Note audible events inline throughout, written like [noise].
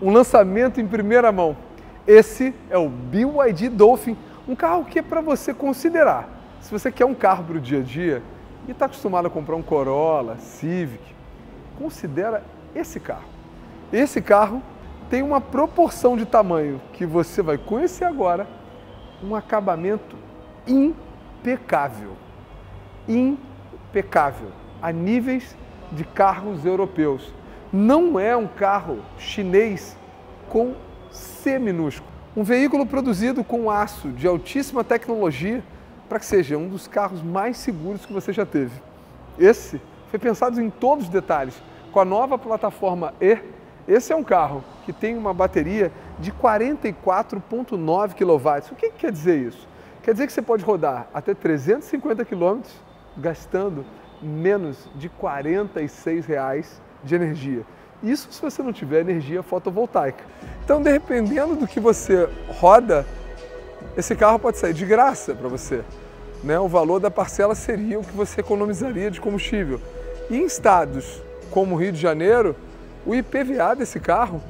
um lançamento em primeira mão. Esse é o BYD Dolphin, um carro que é para você considerar. Se você quer um carro para o dia a dia e está acostumado a comprar um Corolla, Civic, considera esse carro. Esse carro tem uma proporção de tamanho que você vai conhecer agora, um acabamento impecável. Impecável, a níveis de carros europeus. Não é um carro chinês com C minúsculo. Um veículo produzido com aço de altíssima tecnologia para que seja um dos carros mais seguros que você já teve. Esse foi pensado em todos os detalhes. Com a nova plataforma E, esse é um carro que tem uma bateria de 44,9 kW. O que quer dizer isso? Quer dizer que você pode rodar até 350 km gastando menos de 46 reais de energia. Isso se você não tiver energia fotovoltaica. Então, dependendo do que você roda, esse carro pode sair de graça para você. Né? O valor da parcela seria o que você economizaria de combustível. E em estados como o Rio de Janeiro, o IPVA desse carro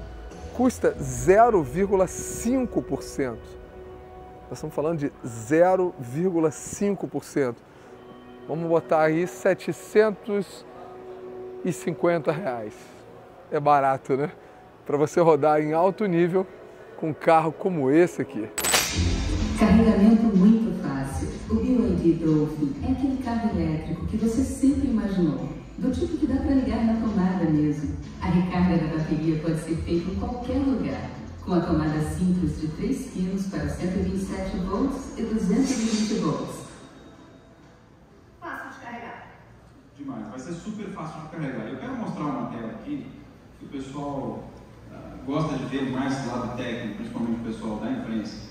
custa 0,5%. Nós estamos falando de 0,5%. Vamos botar aí 750 reais. É barato, né? Para você rodar em alto nível com um carro como esse aqui. Carregamento muito fácil. O BYD Dolphin é aquele carro elétrico que você sempre imaginou. Do tipo que dá para ligar na tomada mesmo. A recarga da bateria pode ser feita em qualquer lugar. Com a tomada simples de 3 kg para 127 volts e 220 volts. Demais. Vai ser super fácil de carregar. Eu quero mostrar uma tela aqui que o pessoal uh, gosta de ver mais do lado técnico, principalmente o pessoal da imprensa.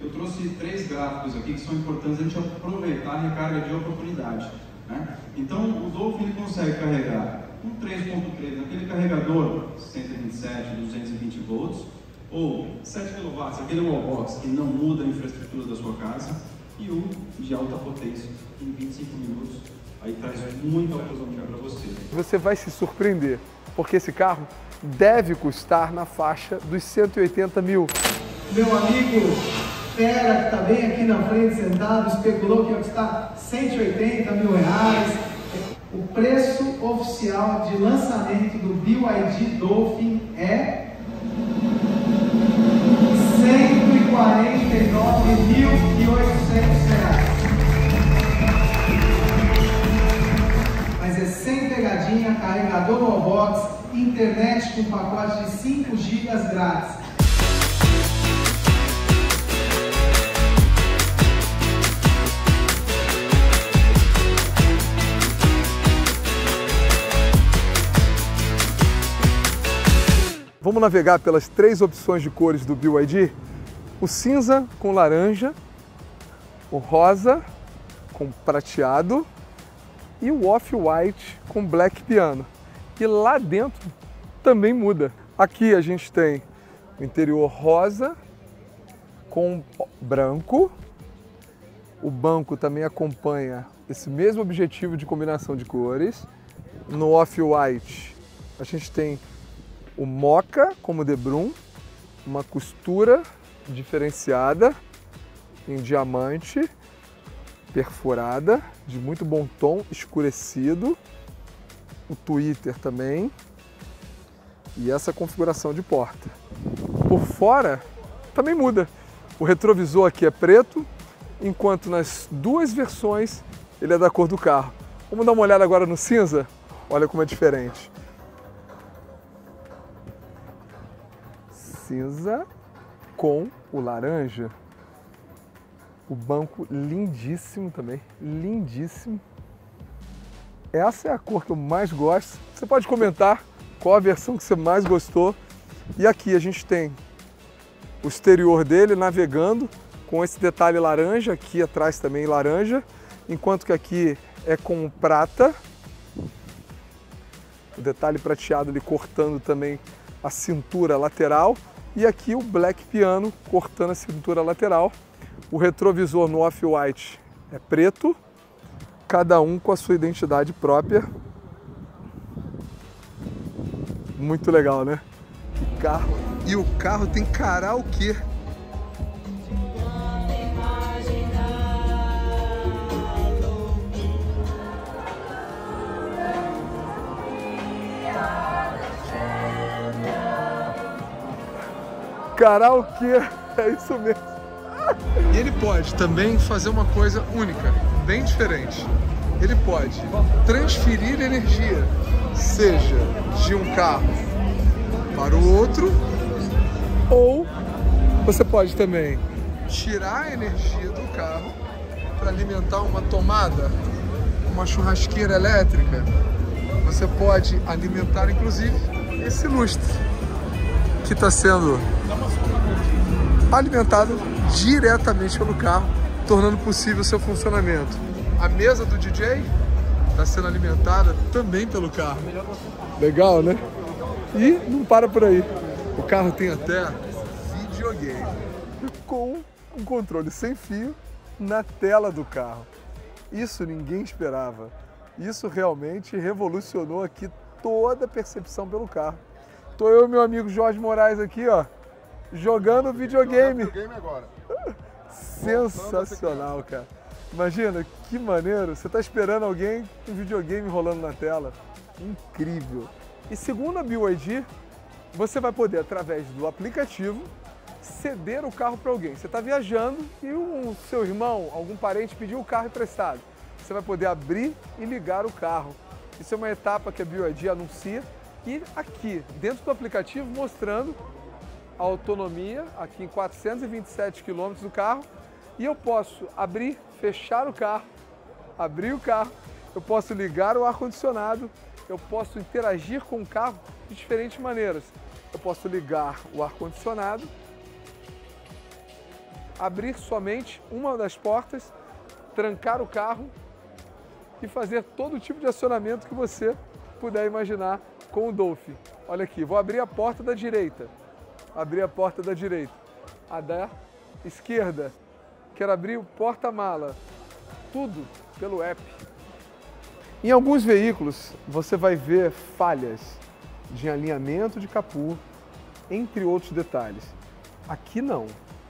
Eu trouxe três gráficos aqui que são importantes a gente aproveitar a recarga de oportunidade. Né? Então, o Dolphin ele consegue carregar um 3.3 aquele carregador 127, 220 volts, ou 7 kW, aquele wallbox que não muda a infraestrutura da sua casa, e um de alta potência em 25 minutos Aí traz muita autonomia para você. Você vai se surpreender, porque esse carro deve custar na faixa dos 180 mil. Meu amigo Fera, que está bem aqui na frente sentado, especulou que ia custar 180 mil reais. O preço oficial de lançamento do BYD Dolphin é 149.800 reais. Pegadinha, carregador no box, internet com pacote de 5 GB grátis. Vamos navegar pelas três opções de cores do BYD? O cinza com laranja, o rosa com prateado e o off-white com black piano. E lá dentro também muda. Aqui a gente tem o interior rosa com branco. O banco também acompanha esse mesmo objetivo de combinação de cores. No off-white a gente tem o moca como debrum, uma costura diferenciada em diamante perfurada, de muito bom tom, escurecido. O Twitter também. E essa configuração de porta. Por fora também muda. O retrovisor aqui é preto, enquanto nas duas versões ele é da cor do carro. Vamos dar uma olhada agora no cinza? Olha como é diferente. Cinza com o laranja. O banco lindíssimo também, lindíssimo. Essa é a cor que eu mais gosto. Você pode comentar qual a versão que você mais gostou. E aqui a gente tem o exterior dele navegando com esse detalhe laranja, aqui atrás também laranja, enquanto que aqui é com prata. O detalhe prateado ali cortando também a cintura lateral e aqui o black piano cortando a cintura lateral. O retrovisor no off-white é preto, cada um com a sua identidade própria. Muito legal, né? carro. E o carro tem karaokê. Karaokê, [laughs] é isso mesmo. E ele pode também fazer uma coisa única, bem diferente. Ele pode transferir energia, seja de um carro para o outro, ou você pode também tirar a energia do carro para alimentar uma tomada, uma churrasqueira elétrica. Você pode alimentar, inclusive, esse lustre que está sendo alimentado diretamente pelo carro, tornando possível o seu funcionamento. A mesa do DJ está sendo alimentada também pelo carro. Legal, né? E não para por aí. O carro tem até videogame com um controle sem fio na tela do carro. Isso ninguém esperava. Isso realmente revolucionou aqui toda a percepção pelo carro. Tô eu e meu amigo Jorge Moraes aqui, ó, jogando videogame. videogame agora. Sensacional, cara. Imagina, que maneiro. Você está esperando alguém com videogame rolando na tela. Incrível. E segundo a BYD, você vai poder, através do aplicativo, ceder o carro para alguém. Você está viajando e o seu irmão, algum parente pediu o carro emprestado. Você vai poder abrir e ligar o carro. Isso é uma etapa que a BYD anuncia e aqui, dentro do aplicativo, mostrando a autonomia aqui em 427 km do carro e eu posso abrir, fechar o carro, abrir o carro, eu posso ligar o ar-condicionado, eu posso interagir com o carro de diferentes maneiras. Eu posso ligar o ar-condicionado, abrir somente uma das portas, trancar o carro e fazer todo tipo de acionamento que você puder imaginar com o Dolphin. Olha aqui, vou abrir a porta da direita abrir a porta da direita. A da esquerda, quero abrir o porta-mala. Tudo pelo app. Em alguns veículos você vai ver falhas de alinhamento de capô, entre outros detalhes. Aqui não,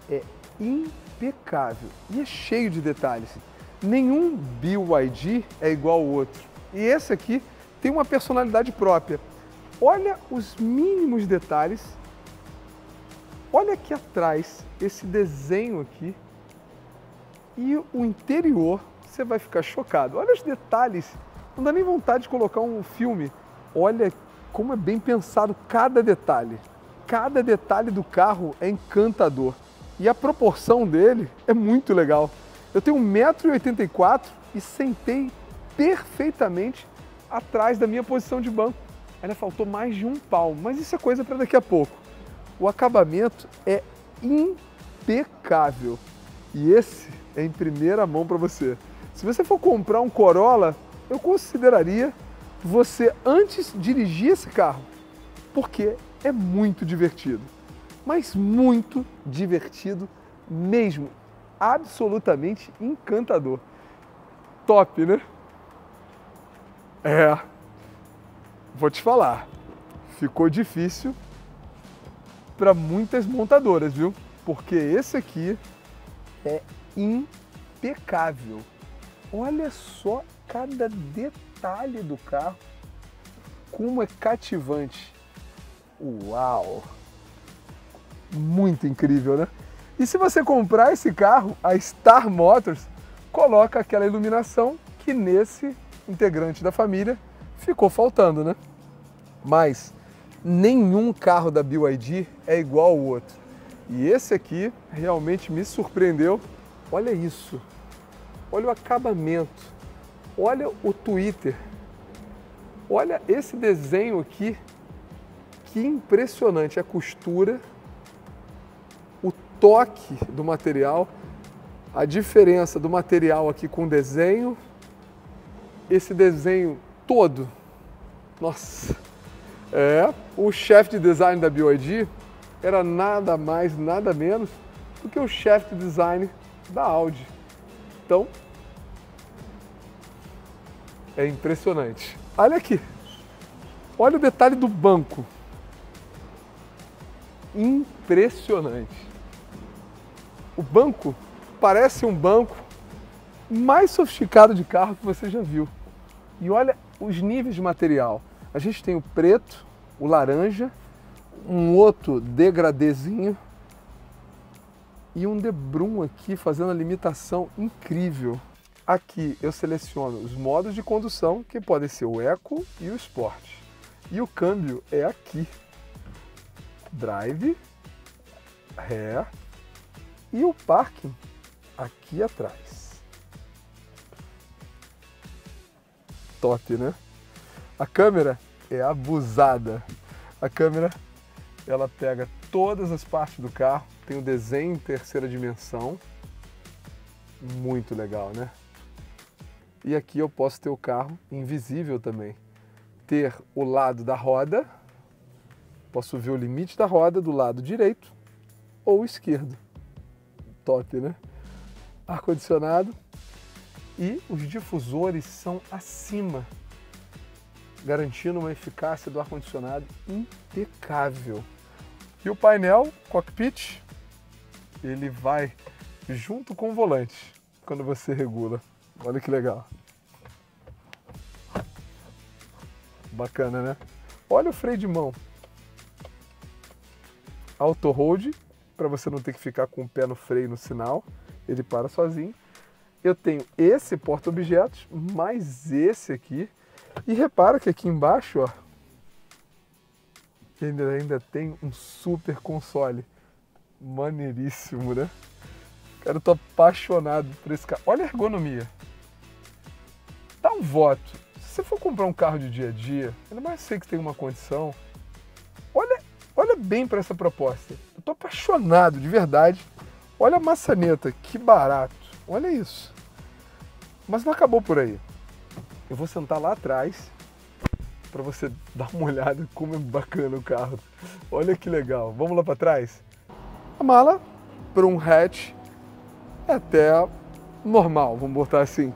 é impecável e é cheio de detalhes. Nenhum BYD é igual ao outro. E esse aqui tem uma personalidade própria. Olha os mínimos detalhes Olha aqui atrás esse desenho aqui e o interior, você vai ficar chocado. Olha os detalhes, não dá nem vontade de colocar um filme. Olha como é bem pensado cada detalhe. Cada detalhe do carro é encantador e a proporção dele é muito legal. Eu tenho 1,84m e sentei perfeitamente atrás da minha posição de banco. Ainda faltou mais de um palmo, mas isso é coisa para daqui a pouco. O acabamento é impecável. E esse é em primeira mão para você. Se você for comprar um Corolla, eu consideraria você antes dirigir esse carro, porque é muito divertido. Mas muito divertido mesmo. Absolutamente encantador. Top, né? É. Vou te falar. Ficou difícil para muitas montadoras, viu? Porque esse aqui é impecável. Olha só cada detalhe do carro, como é cativante. Uau! Muito incrível, né? E se você comprar esse carro, a Star Motors coloca aquela iluminação que nesse integrante da família ficou faltando, né? Mas nenhum carro da BYD é igual ao outro. E esse aqui realmente me surpreendeu. Olha isso. Olha o acabamento. Olha o Twitter. Olha esse desenho aqui. Que impressionante a costura, o toque do material, a diferença do material aqui com o desenho, esse desenho todo. Nossa, é, o chefe de design da BYD era nada mais, nada menos do que o chefe de design da Audi. Então, é impressionante. Olha aqui. Olha o detalhe do banco. impressionante. O banco parece um banco mais sofisticado de carro que você já viu. E olha os níveis de material. A gente tem o preto, o laranja, um outro degradêzinho e um debrum aqui fazendo a limitação incrível. Aqui eu seleciono os modos de condução, que podem ser o Eco e o Sport. E o câmbio é aqui. Drive, Ré e o parking aqui atrás. Top, né? A câmera é abusada. A câmera ela pega todas as partes do carro, tem o desenho em terceira dimensão. Muito legal, né? E aqui eu posso ter o carro invisível também. Ter o lado da roda, posso ver o limite da roda do lado direito ou esquerdo. Top, né? Ar-condicionado e os difusores são acima, garantindo uma eficácia do ar-condicionado impecável. E o painel cockpit, ele vai junto com o volante quando você regula. Olha que legal. Bacana, né? Olha o freio de mão. Auto hold, para você não ter que ficar com o pé no freio no sinal. Ele para sozinho. Eu tenho esse porta-objetos, mais esse aqui. E repara que aqui embaixo, ó, ele ainda tem um super console. Maneiríssimo, né? Cara, eu tô apaixonado por esse carro. Olha a ergonomia dá um voto. Se você for comprar um carro de dia a dia, ainda mais sei que tem uma condição, olha, olha bem para essa proposta. Eu tô apaixonado, de verdade. Olha a maçaneta, que barato. Olha isso. Mas não acabou por aí. Eu vou sentar lá atrás para você [laughs] dar uma olhada como é bacana o carro. Olha que legal. Vamos lá para trás. A mala para um hatch é até normal, vamos botar assim.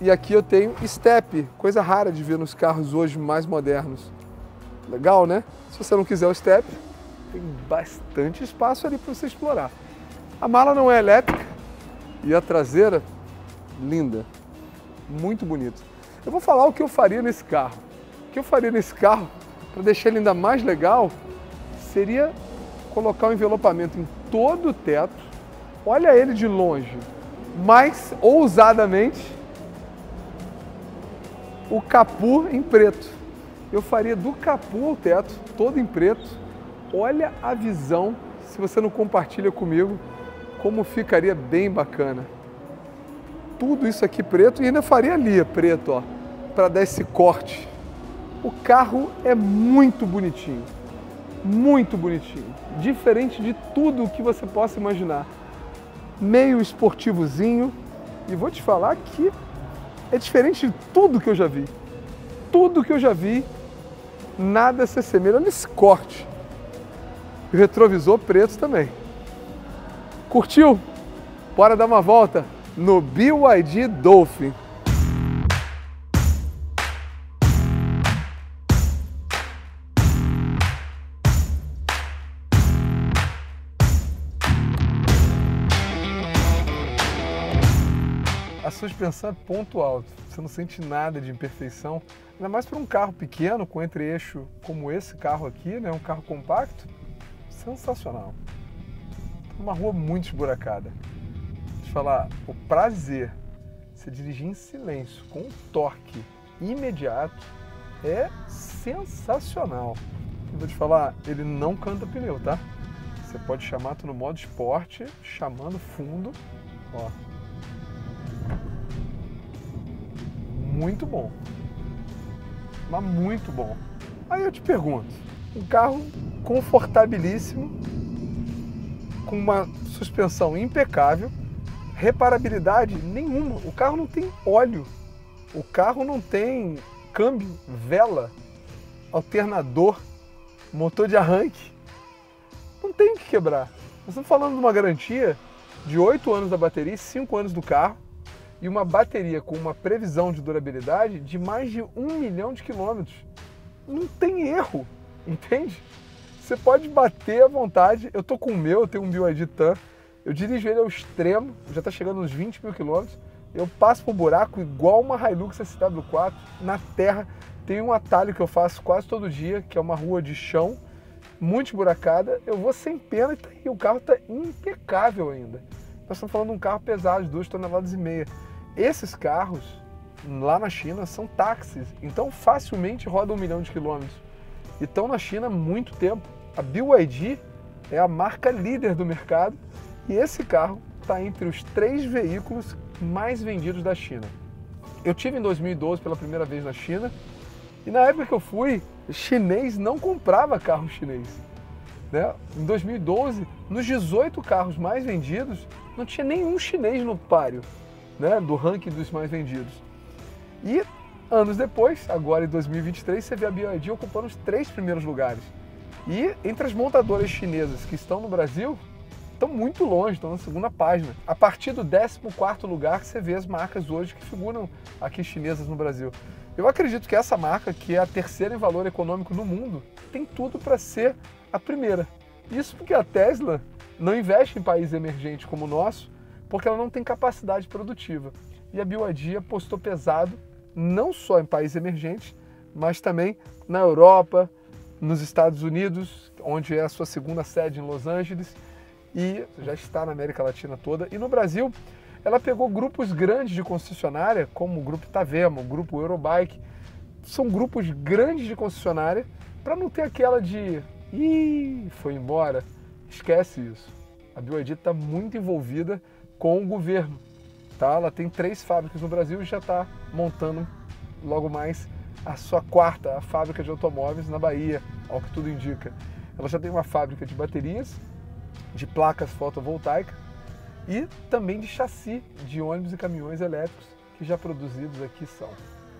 E aqui eu tenho step, coisa rara de ver nos carros hoje mais modernos. Legal, né? Se você não quiser o step, tem bastante espaço ali para você explorar. A mala não é elétrica e a traseira, linda, muito bonito. Eu vou falar o que eu faria nesse carro. O que eu faria nesse carro para deixar ele ainda mais legal seria colocar o envelopamento em todo o teto. Olha ele de longe, mais ousadamente o capu em preto. Eu faria do capu ao teto, todo em preto. Olha a visão, se você não compartilha comigo, como ficaria bem bacana. Tudo isso aqui preto e ainda faria ali preto, ó, para dar esse corte. O carro é muito bonitinho, muito bonitinho, diferente de tudo o que você possa imaginar. Meio esportivozinho e vou te falar que é diferente de tudo que eu já vi. Tudo que eu já vi, nada se assemelha. Olha esse corte. O retrovisor preto também. Curtiu? Bora dar uma volta no BYD Dolphin. suspensão é ponto alto. Você não sente nada de imperfeição. Ainda mais para um carro pequeno, com entre-eixo como esse carro aqui, né? um carro compacto. Sensacional. Uma rua muito esburacada. Eu falar, o prazer de você dirigir em silêncio, com um torque imediato, é sensacional. Vou te falar, ele não canta pneu, tá? Você pode chamar tu no modo esporte, chamando fundo, ó, muito bom. Mas muito bom. Aí eu te pergunto, um carro confortabilíssimo, com uma suspensão impecável, reparabilidade nenhuma. O carro não tem óleo, o carro não tem câmbio, vela, alternador, motor de arranque. Não tem o que quebrar. Nós estamos falando de uma garantia de 8 anos da bateria e 5 anos do carro e uma bateria com uma previsão de durabilidade de mais de um milhão de quilômetros. Não tem erro, entende? Você pode bater à vontade. Eu tô com o meu, eu tenho um BYD TAN. Eu dirijo ele ao extremo, já tá chegando uns 20 mil quilômetros. Eu passo por buraco igual uma Hilux SW4 na terra. Tem um atalho que eu faço quase todo dia, que é uma rua de chão, muito esburacada. Eu vou sem pena e o carro está impecável ainda. Nós estamos falando de um carro pesado, de 2 toneladas e meia. Esses carros, lá na China, são táxis, então facilmente rodam um milhão de quilômetros. E estão na China há muito tempo. A BYD é a marca líder do mercado e esse carro está entre os três veículos mais vendidos da China. Eu tive em 2012 pela primeira vez na China e na época que eu fui, chinês não comprava carro chinês. Né? Em 2012, nos 18 carros mais vendidos, não tinha nenhum chinês no páreo né? do ranking dos mais vendidos. E anos depois, agora em 2023, você vê a BYD ocupando os três primeiros lugares. E entre as montadoras chinesas que estão no Brasil, estão muito longe, estão na segunda página. A partir do 14 lugar você vê as marcas hoje que figuram aqui chinesas no Brasil. Eu acredito que essa marca, que é a terceira em valor econômico no mundo, tem tudo para ser a primeira. Isso porque a Tesla não investe em países emergentes como o nosso, porque ela não tem capacidade produtiva. E a BYD apostou pesado não só em países emergentes, mas também na Europa, nos Estados Unidos, onde é a sua segunda sede em Los Angeles, e já está na América Latina toda. E no Brasil, ela pegou grupos grandes de concessionária, como o Grupo Tavema, o Grupo Eurobike. São grupos grandes de concessionária, para não ter aquela de ih, foi embora. Esquece isso. A BYD está muito envolvida com o governo. Tá? Ela tem três fábricas no Brasil e já está montando logo mais a sua quarta a fábrica de automóveis na Bahia, ao que tudo indica. Ela já tem uma fábrica de baterias, de placas fotovoltaicas e também de chassi de ônibus e caminhões elétricos que já produzidos aqui são.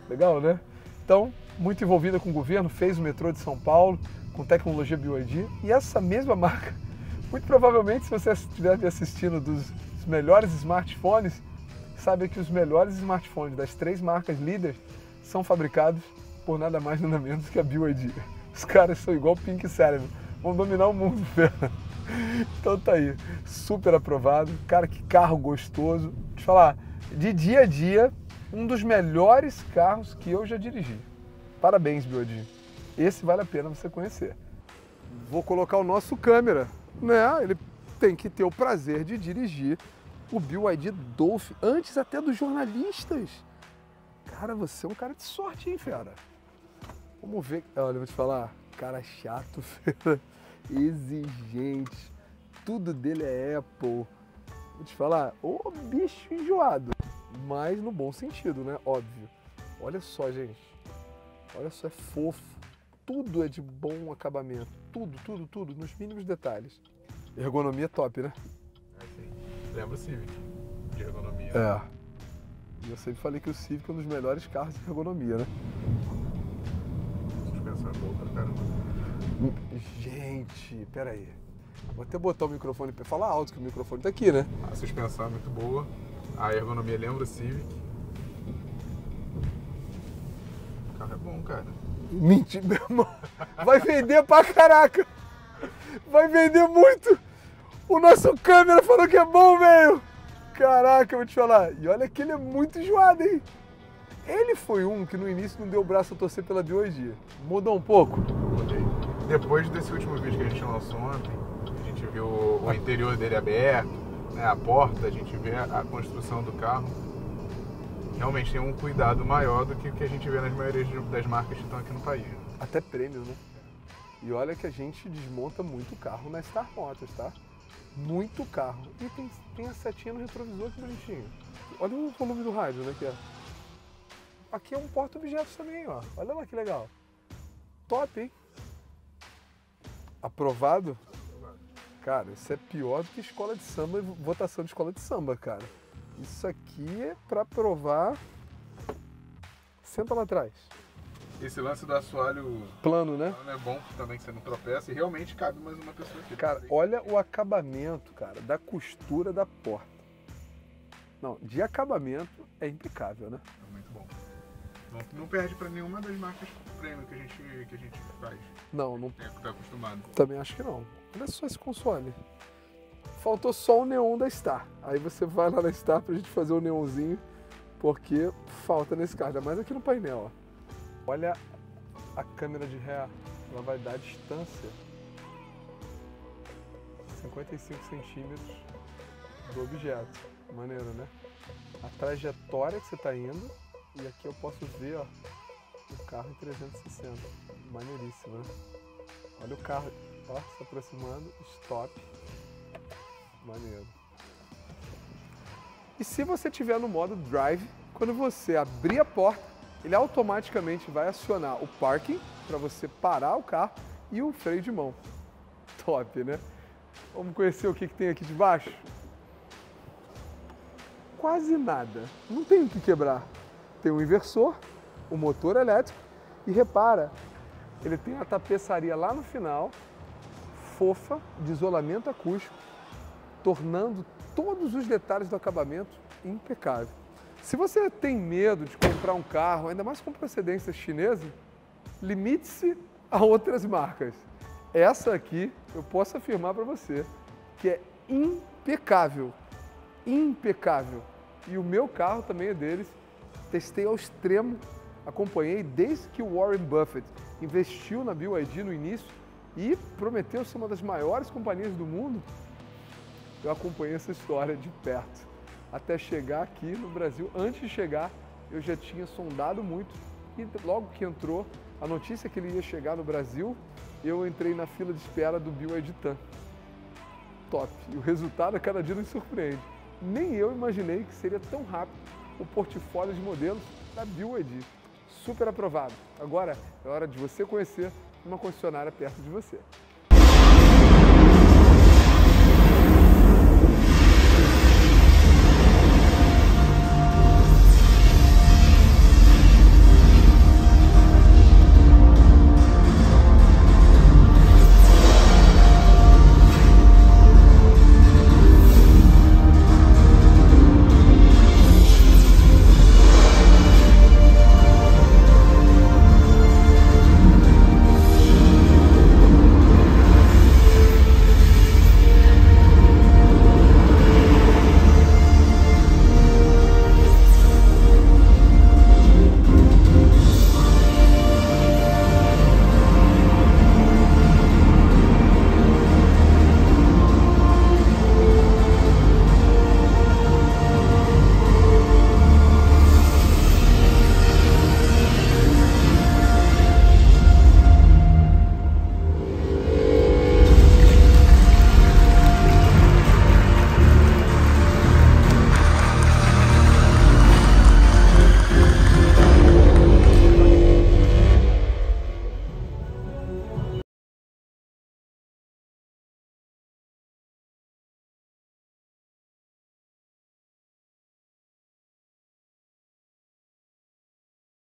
Legal, né? Então, muito envolvida com o governo, fez o metrô de São Paulo com tecnologia BioID e essa mesma marca, muito provavelmente se você estiver me assistindo dos melhores smartphones, sabe que os melhores smartphones das três marcas líderes são fabricados por nada mais nada menos que a BioID. Os caras são igual Pink Cérebro, vão dominar o mundo, [laughs] Fernando. Então tá aí, super aprovado. Cara, que carro gostoso. Deixa eu falar, de dia a dia, um dos melhores carros que eu já dirigi. Parabéns, Biodi. Esse vale a pena você conhecer. Vou colocar o nosso câmera, né? Ele tem que ter o prazer de dirigir o BYD Dolphin antes até dos jornalistas. Cara, você é um cara de sorte, hein, fera? Vamos ver. Olha, eu vou te falar, cara chato, [laughs] fera exigente. Tudo dele é Apple. Vou te falar, ô bicho enjoado. Mas no bom sentido, né? Óbvio. Olha só, gente. Olha só, é fofo. Tudo é de bom acabamento. Tudo, tudo, tudo, nos mínimos detalhes. Ergonomia top, né? Sim. Lembra o Civic de ergonomia. É. E eu sempre falei que o Civic é um dos melhores carros de ergonomia, né? Suspensão é boa pra caramba. Gente, peraí. Vou até botar o microfone para falar alto, que o microfone tá aqui, né? A suspensão é muito boa. A ergonomia lembra o Civic. O carro é bom, cara. Mentira, meu irmão. Vai vender pra caraca. Vai vender muito. O nosso câmera falou que é bom, velho. Caraca, eu vou te falar. E olha que ele é muito enjoado, hein? Ele foi um que no início não deu o braço a torcer pela biologia. Mudou um pouco? Depois desse último vídeo que a gente lançou ontem, a gente viu o interior dele aberto, né, a porta, a gente vê a construção do carro. Realmente tem um cuidado maior do que o que a gente vê nas maiorias das marcas que estão aqui no país. Até prêmio, né? E olha que a gente desmonta muito carro na Star Motors, tá? Muito carro. E tem, tem a setinha no retrovisor, que bonitinho. Olha o volume do rádio, né? Que é. Aqui é um porta-objetos também, ó. Olha lá que legal. Top, hein? Aprovado? Cara, isso é pior do que escola de samba e votação de escola de samba, cara. Isso aqui é pra provar. Senta lá atrás. Esse lance do assoalho plano, né? Plano é bom também que você não tropeça e realmente cabe mais uma pessoa aqui. Cara, olha o acabamento, cara, da costura da porta. Não, de acabamento é impecável, né? É muito bom. Não, não perde para nenhuma das marcas premium que a gente, que a gente faz. Não, não Tem que tá acostumado. Também acho que não. Olha só esse console. Faltou só o neon da Star. Aí você vai lá na Star pra gente fazer o neonzinho, porque falta nesse carro, ainda mais aqui no painel. Ó. Olha a câmera de ré, ela vai dar distância 55 centímetros do objeto. Maneiro, né? A trajetória que você está indo e aqui eu posso ver ó, o carro em 360. Maneiríssimo, né? Olha o carro ó, se aproximando, stop. Maneiro. E se você tiver no modo drive, quando você abrir a porta, ele automaticamente vai acionar o parking para você parar o carro e o freio de mão. [laughs] Top, né? Vamos conhecer o que, que tem aqui de baixo? Quase nada. Não tem o que quebrar. Tem um inversor, um motor elétrico e repara, ele tem uma tapeçaria lá no final, fofa, de isolamento acústico, tornando todos os detalhes do acabamento impecável. Se você tem medo de comprar um carro, ainda mais com procedência chinesa, limite-se a outras marcas. Essa aqui eu posso afirmar para você que é impecável, impecável. E o meu carro também é deles. Testei ao extremo, acompanhei desde que o Warren Buffett investiu na BYD no início e prometeu ser uma das maiores companhias do mundo. Eu acompanhei essa história de perto até chegar aqui no Brasil. Antes de chegar, eu já tinha sondado muito e logo que entrou a notícia que ele ia chegar no Brasil, eu entrei na fila de espera do BYD TAN. Top! E o resultado a cada dia nos surpreende. Nem eu imaginei que seria tão rápido o portfólio de modelos da BYD. Super aprovado. Agora é hora de você conhecer uma concessionária perto de você.